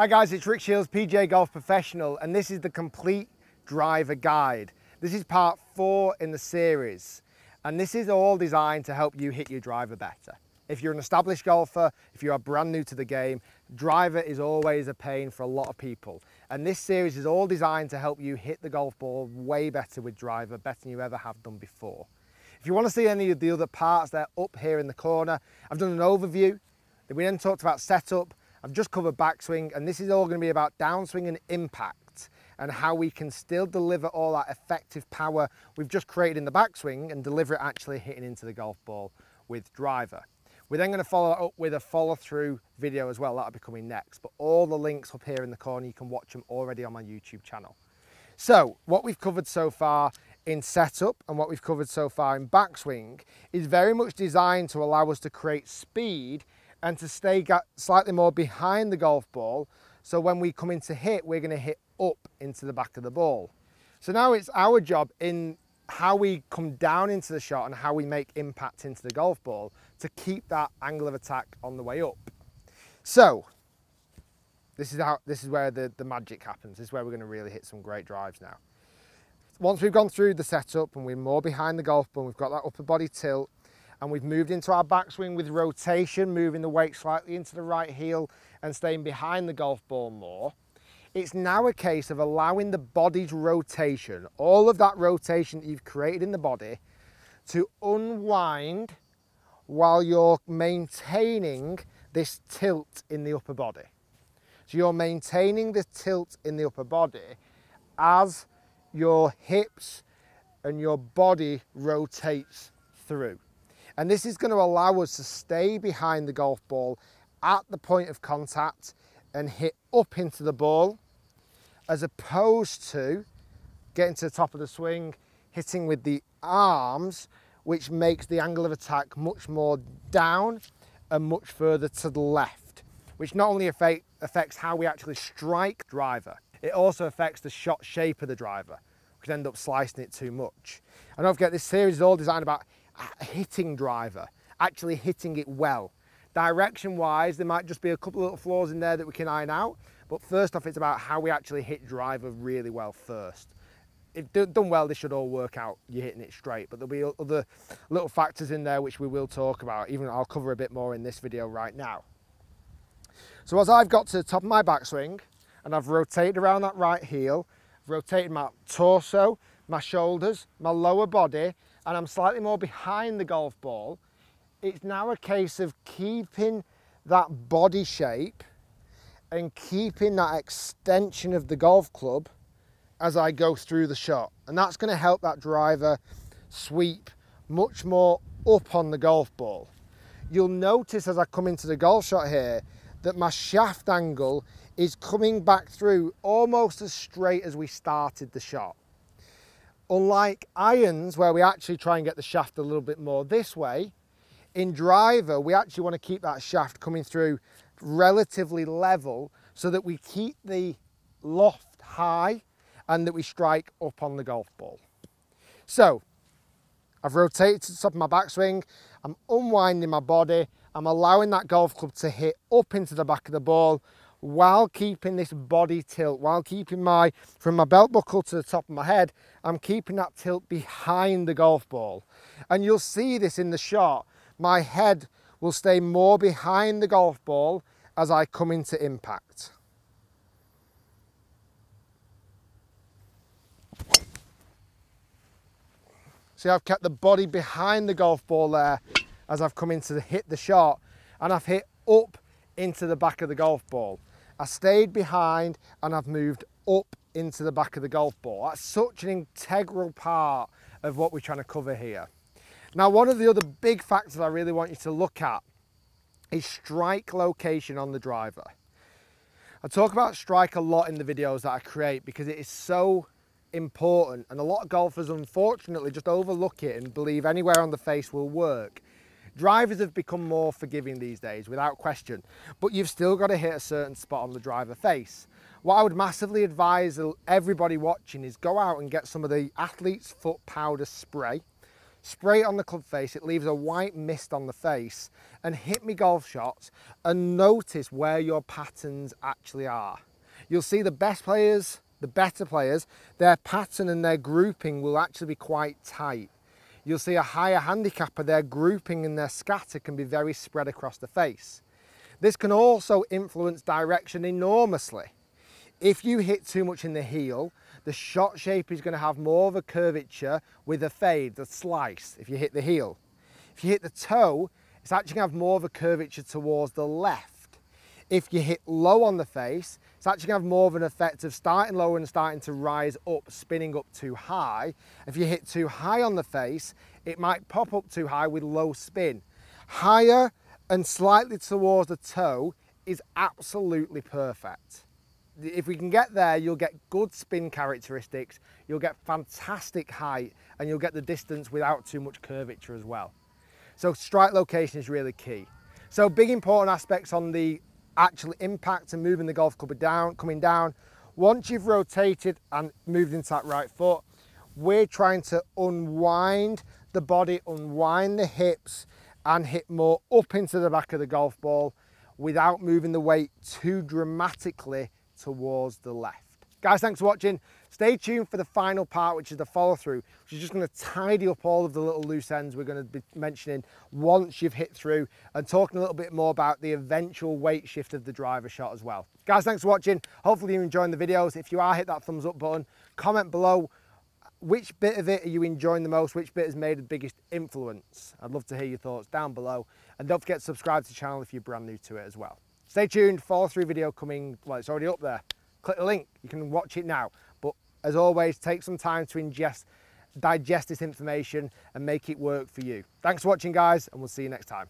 Hi guys, it's Rick Shiels, PGA Golf Professional, and this is the complete driver guide. This is part four in the series, and this is all designed to help you hit your driver better. If you're an established golfer, if you are brand new to the game, driver is always a pain for a lot of people. And this series is all designed to help you hit the golf ball way better with driver, better than you ever have done before. If you want to see any of the other parts, they're up here in the corner. I've done an overview. We then talked about setup. I've just covered backswing, and this is all going to be about downswing and impact and how we can still deliver all that effective power we've just created in the backswing and deliver it actually hitting into the golf ball with driver. We're then going to follow up with a follow through video as well, that'll be coming next. But all the links up here in the corner, you can watch them already on my YouTube channel. So what we've covered so far in setup and what we've covered so far in backswing is very much designed to allow us to create speed and to stay slightly more behind the golf ball. So when we come into hit, we're going to hit up into the back of the ball. So now it's our job in how we come down into the shot and how we make impact into the golf ball to keep that angle of attack on the way up. So this is how this is where the, the magic happens. This is where we're going to really hit some great drives now. Once we've gone through the setup and we're more behind the golf ball, we've got that upper body tilt and we've moved into our backswing with rotation, moving the weight slightly into the right heel and staying behind the golf ball more. It's now a case of allowing the body's rotation, all of that rotation that you've created in the body, to unwind while you're maintaining this tilt in the upper body. So you're maintaining the tilt in the upper body as your hips and your body rotates through. And this is going to allow us to stay behind the golf ball at the point of contact and hit up into the ball as opposed to getting to the top of the swing, hitting with the arms, which makes the angle of attack much more down and much further to the left, which not only affect, affects how we actually strike driver, it also affects the shot shape of the driver. We can end up slicing it too much. And don't forget, this series is all designed about hitting driver, actually hitting it well. Direction wise, there might just be a couple of little flaws in there that we can iron out. But first off, it's about how we actually hit driver really well first. If done well, this should all work out. You're hitting it straight, but there'll be other little factors in there which we will talk about. Even I'll cover a bit more in this video right now. So as I've got to the top of my backswing and I've rotated around that right heel, rotated my torso, my shoulders, my lower body, and I'm slightly more behind the golf ball, it's now a case of keeping that body shape and keeping that extension of the golf club as I go through the shot. And that's going to help that driver sweep much more up on the golf ball. You'll notice as I come into the golf shot here that my shaft angle is coming back through almost as straight as we started the shot. Unlike irons, where we actually try and get the shaft a little bit more this way, in driver, we actually want to keep that shaft coming through relatively level so that we keep the loft high and that we strike up on the golf ball. So, I've rotated to the top of my backswing, I'm unwinding my body, I'm allowing that golf club to hit up into the back of the ball while keeping this body tilt, while keeping my, from my belt buckle to the top of my head, I'm keeping that tilt behind the golf ball. And you'll see this in the shot. My head will stay more behind the golf ball as I come into impact. See, I've kept the body behind the golf ball there as I've come into the hit the shot and I've hit up into the back of the golf ball. I stayed behind and I've moved up into the back of the golf ball. That's such an integral part of what we're trying to cover here. Now, one of the other big factors I really want you to look at is strike location on the driver. I talk about strike a lot in the videos that I create because it is so important and a lot of golfers unfortunately just overlook it and believe anywhere on the face will work. Drivers have become more forgiving these days, without question, but you've still got to hit a certain spot on the driver face. What I would massively advise everybody watching is go out and get some of the Athlete's Foot Powder Spray. spray it on the club face, it leaves a white mist on the face, and hit me golf shots and notice where your patterns actually are. You'll see the best players, the better players, their pattern and their grouping will actually be quite tight. You'll see a higher handicapper, their grouping and their scatter can be very spread across the face. This can also influence direction enormously. If you hit too much in the heel, the shot shape is going to have more of a curvature with a fade, the slice, if you hit the heel. If you hit the toe, it's actually going to have more of a curvature towards the left. If you hit low on the face, it's actually to have more of an effect of starting low and starting to rise up, spinning up too high. If you hit too high on the face, it might pop up too high with low spin. Higher and slightly towards the toe is absolutely perfect if we can get there, you'll get good spin characteristics, you'll get fantastic height, and you'll get the distance without too much curvature as well. So strike location is really key. So big important aspects on the actual impact and moving the golf club down, coming down. Once you've rotated and moved into that right foot, we're trying to unwind the body, unwind the hips, and hit more up into the back of the golf ball without moving the weight too dramatically towards the left. Guys, thanks for watching. Stay tuned for the final part, which is the follow through, which is just gonna tidy up all of the little loose ends we're gonna be mentioning once you've hit through and talking a little bit more about the eventual weight shift of the driver shot as well. Guys, thanks for watching. Hopefully you're enjoying the videos. If you are, hit that thumbs up button. Comment below which bit of it are you enjoying the most? Which bit has made the biggest influence? I'd love to hear your thoughts down below. And don't forget to subscribe to the channel if you're brand new to it as well. Stay tuned, follow through video coming, well, it's already up there. Click the link, you can watch it now. But as always, take some time to ingest, digest this information and make it work for you. Thanks for watching, guys, and we'll see you next time.